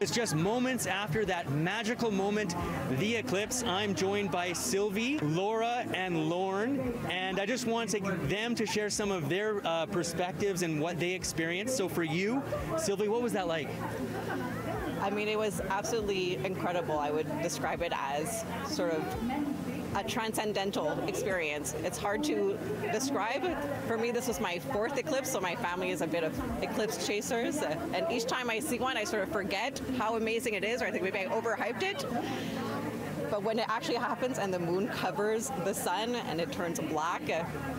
It's just moments after that magical moment, the eclipse. I'm joined by Sylvie, Laura, and Lorne, and I just want to, them to share some of their uh, perspectives and what they experienced. So for you, Sylvie, what was that like? I mean, it was absolutely incredible. I would describe it as sort of a transcendental experience. It's hard to describe. For me, this was my fourth eclipse, so my family is a bit of eclipse chasers. And each time I see one, I sort of forget how amazing it is, or I think maybe I overhyped it. But when it actually happens and the moon covers the sun and it turns black,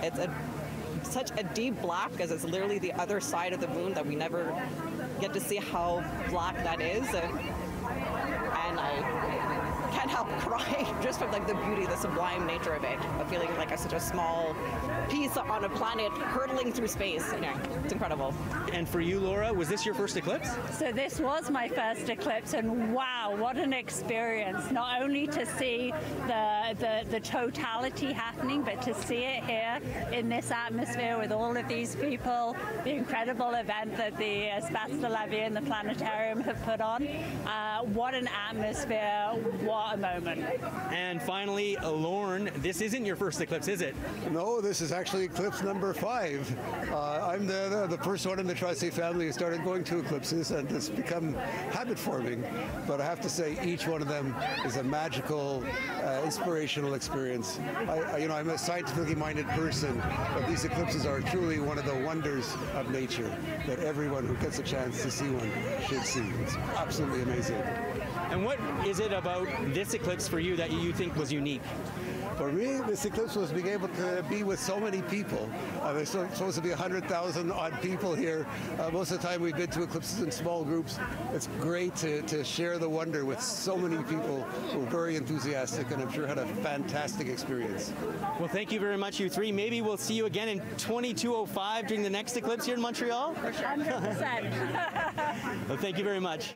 it's a such a deep black because it's literally the other side of the moon that we never get to see how black that is. And I can't help crying just from like the beauty, the sublime nature of it, of feeling like a, such a small piece on a planet hurtling through space. You know, it's incredible. And for you, Laura, was this your first eclipse? So this was my first eclipse, and wow, what an experience! Not only to see the the, the totality happening, but to see it here in this atmosphere with all of these people, the incredible event that the Espace de la Vie and the planetarium have put on. Uh, what an atmosphere! What a moment! And finally, Lorne, this isn't your first eclipse, is it? No, this is actually eclipse number five. Uh, I'm the, the, the first one in the Tri-State family who started going to eclipses, and it's become habit forming. But I have to say, each one of them is a magical, uh, inspirational experience. I, I, you know, I'm a scientifically minded person, but these eclipses are truly one of the wonders of nature that everyone who gets a chance to see one should see. It's absolutely amazing. And what is it about this eclipse for you that you think was unique? For me, this eclipse was being able to be with so many people. Uh, there's supposed to be 100,000 odd people here. Uh, most of the time we've been to eclipses in small groups. It's great to, to share the wonder with so many people who are very enthusiastic and I'm sure had a fantastic experience. Well, thank you very much, you three. Maybe we'll see you again in 2205 during the next eclipse here in Montreal. For sure. 100%. well, thank you very much.